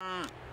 Mm.